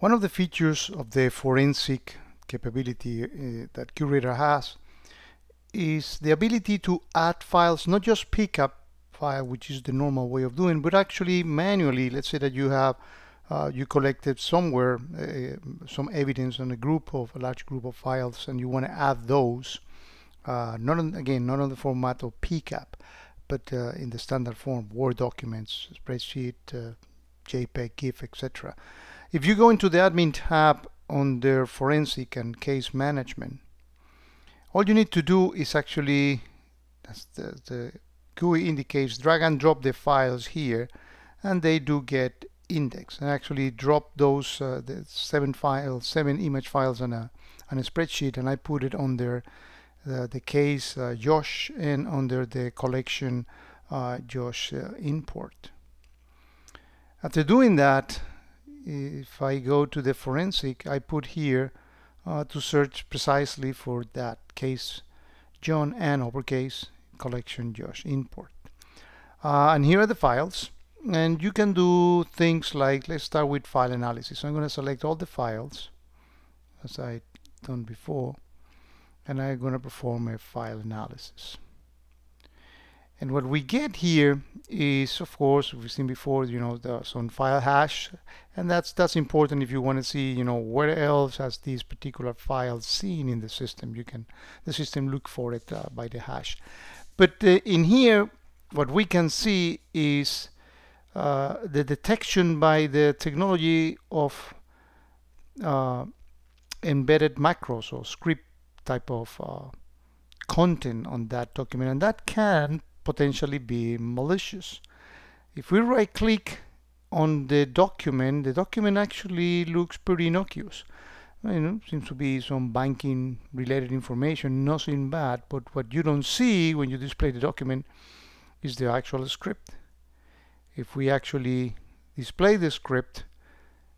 One of the features of the forensic capability uh, that QRadar has is the ability to add files, not just pick up file, which is the normal way of doing, but actually manually. Let's say that you have uh, you collected somewhere uh, some evidence on a group of a large group of files, and you want to add those. Uh, not again, not on the format of PCAP, but uh, in the standard form, Word documents, spreadsheet, uh, JPEG, GIF, etc. If you go into the admin tab under forensic and case management, all you need to do is actually, as the, the GUI indicates, drag and drop the files here, and they do get indexed. And actually drop those uh, the seven files, seven image files on a on a spreadsheet, and I put it under the, the case uh, Josh and under the collection uh, Josh uh, import. After doing that, if I go to the forensic, I put here uh, to search precisely for that case John and uppercase collection Josh import. Uh, and here are the files. And you can do things like, let's start with file analysis. So I'm going to select all the files as I done before and I'm going to perform a file analysis. And what we get here is, of course, we've seen before, you know, the, some file hash, and that's that's important if you want to see, you know, where else has these particular files seen in the system. You can, the system look for it uh, by the hash. But uh, in here, what we can see is uh, the detection by the technology of uh, embedded macros or script type of uh, content on that document, and that can potentially be malicious. If we right click on the document, the document actually looks pretty innocuous. You know, seems to be some banking related information, nothing bad, but what you don't see when you display the document is the actual script. If we actually display the script,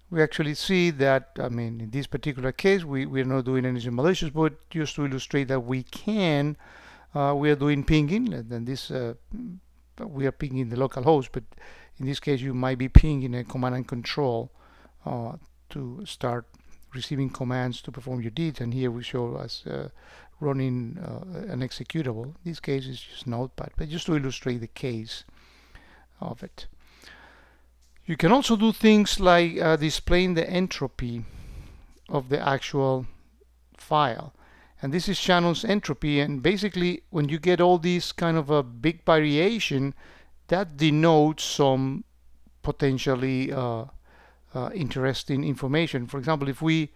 we actually see that, I mean, in this particular case, we, we're not doing anything malicious, but just to illustrate that we can uh, we are doing pinging and this uh, we are pinging the local host but in this case you might be pinging a command and control uh, to start receiving commands to perform your deeds and here we show us uh, running uh, an executable. In this case is just notepad but just to illustrate the case of it. You can also do things like uh, displaying the entropy of the actual file and this is Shannon's entropy. And basically when you get all these kind of a big variation that denotes some potentially uh, uh, interesting information. For example if we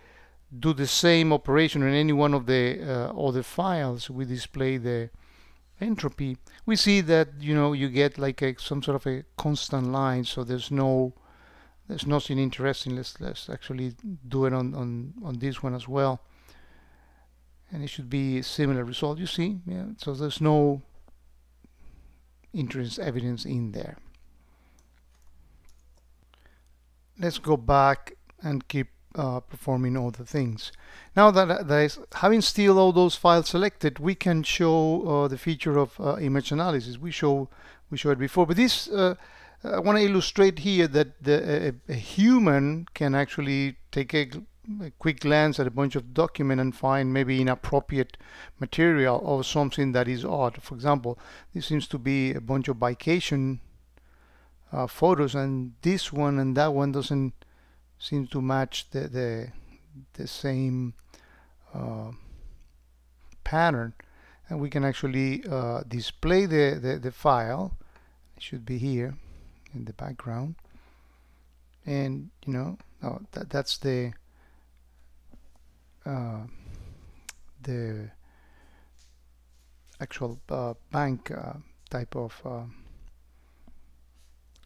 do the same operation in any one of the uh, other files we display the entropy we see that you know you get like a, some sort of a constant line. So there's no there's nothing interesting. Let's let's actually do it on on on this one as well and it should be a similar result. You see yeah so there's no interest evidence in there. Let's go back and keep uh, performing all the things. Now that, uh, that is having still all those files selected we can show uh, the feature of uh, image analysis. We show we showed before. But this uh, I want to illustrate here that the, a, a human can actually take a a quick glance at a bunch of document and find maybe inappropriate material or something that is odd. For example, this seems to be a bunch of vacation uh, photos and this one and that one doesn't seem to match the, the, the same uh, pattern. And we can actually uh, display the, the, the file. It should be here in the background. And you know oh, that, that's the uh, the actual uh, bank uh, type of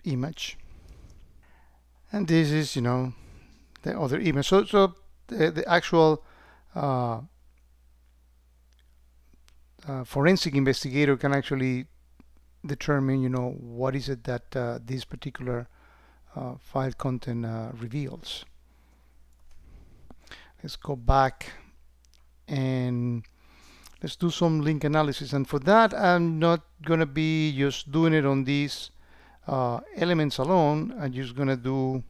image. And this is you know the other image. So so the, the actual uh, uh, forensic investigator can actually determine you know what is it that uh, this particular file content reveals let's go back and let's do some link analysis and for that I'm not gonna be just doing it on these uh, elements alone I'm just gonna do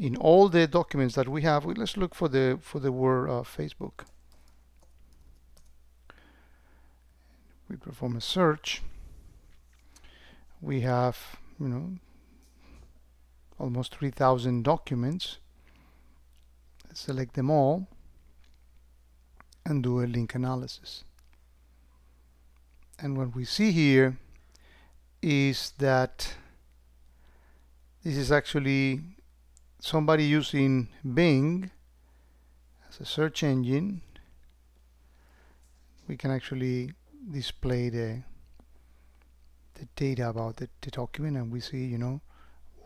in all the documents that we have, let's look for the for the word uh, Facebook. We perform a search. We have, you know, almost 3,000 documents. Select them all and do a link analysis. And what we see here is that this is actually somebody using Bing as a search engine. We can actually display the the data about the, the document and we see, you know,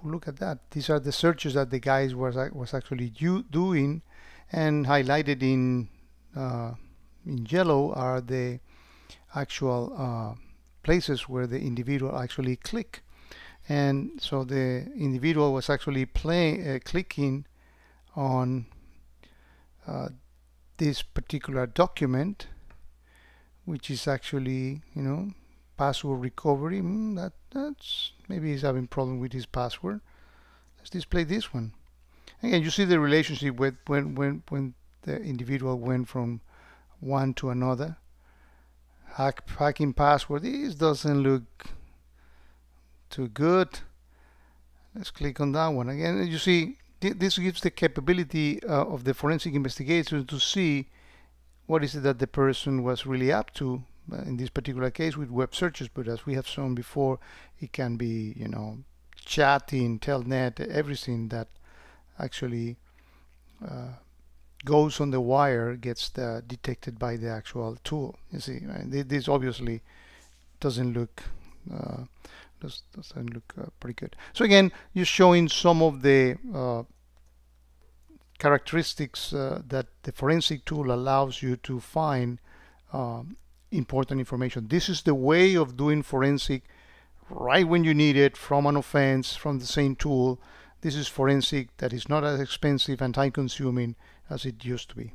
look at that. These are the searches that the guys was was actually doing and highlighted in uh, in yellow are the actual uh, places where the individual actually click and so the individual was actually playing uh, clicking on uh, this particular document which is actually you know password recovery mm, that that's maybe he's having problem with his password. Let's display this one. Again you see the relationship with when when when the individual went from one to another. Hack hacking password this doesn't look too good. Let's click on that one. Again you see this gives the capability uh, of the forensic investigator to see what is it that the person was really up to in this particular case with web searches but as we have shown before it can be you know chatting telnet everything that actually uh, goes on the wire gets the, detected by the actual tool you see right? this obviously doesn't look uh, does, doesn't look uh, pretty good so again you're showing some of the uh, characteristics uh, that the forensic tool allows you to find um, important information. This is the way of doing forensic right when you need it from an offense from the same tool. This is forensic that is not as expensive and time consuming as it used to be.